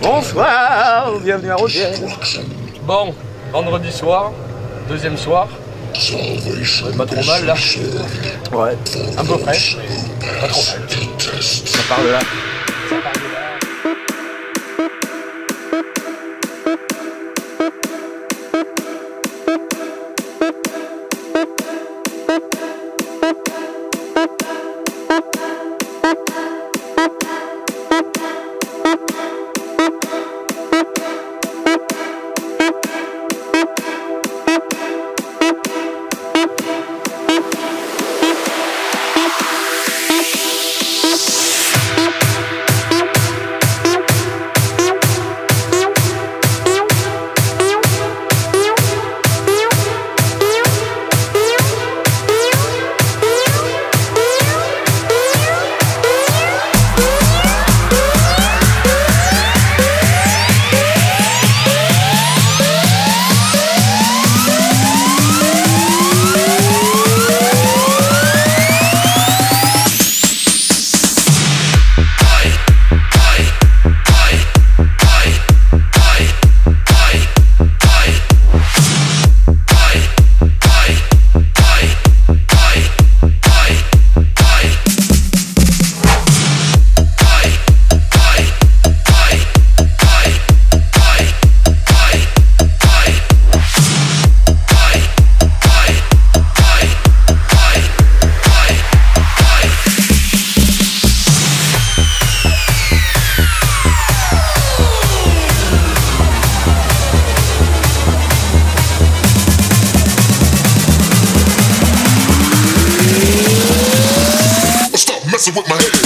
Bonsoir, bienvenue à Roger. Bon, vendredi soir, deuxième soir. Pas trop mal là. Ouais, un peu frais, mais pas trop mal. Ça part de là. Messing with my head.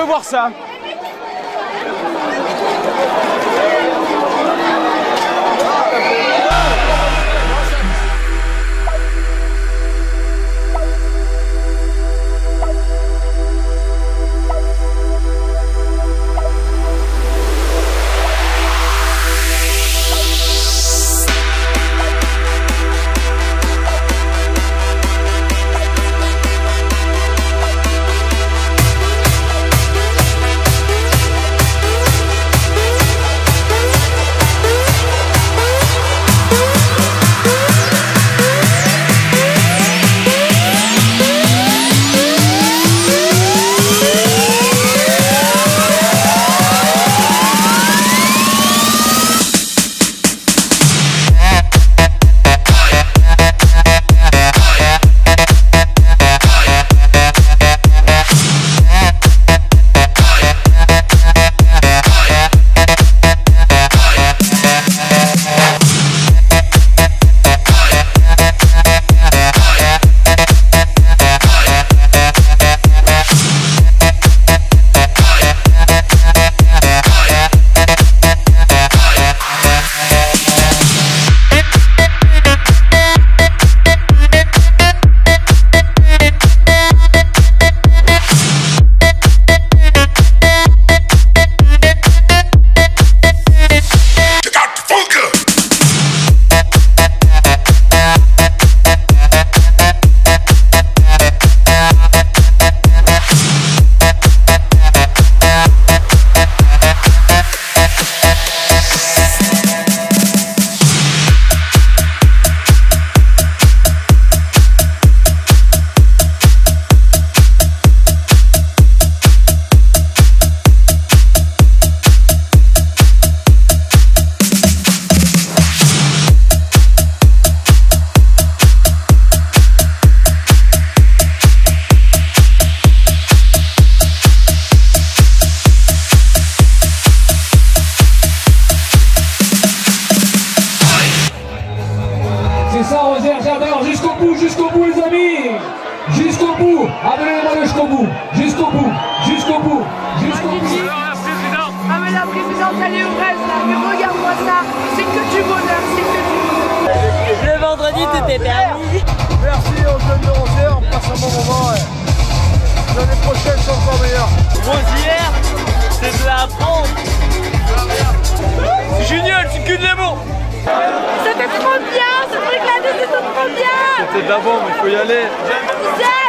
veux voir ça Jusqu'au bout, jusqu'au bout, jusqu'au bout. Ah mais la présidente elle est heureuse là, mais regarde-moi ça, c'est que du bonheur, c'est que du bonheur. Le vendredi ah, t'étais permis. Merci aux jeunes de Roncer, on passe un bon moment. L'année prochaine c'est encore meilleur. Rosière, c'est de la France. Génial, tu que de l'amour C'était trop bien, ce truc là, c'était trop bien C'était de la il faut y aller.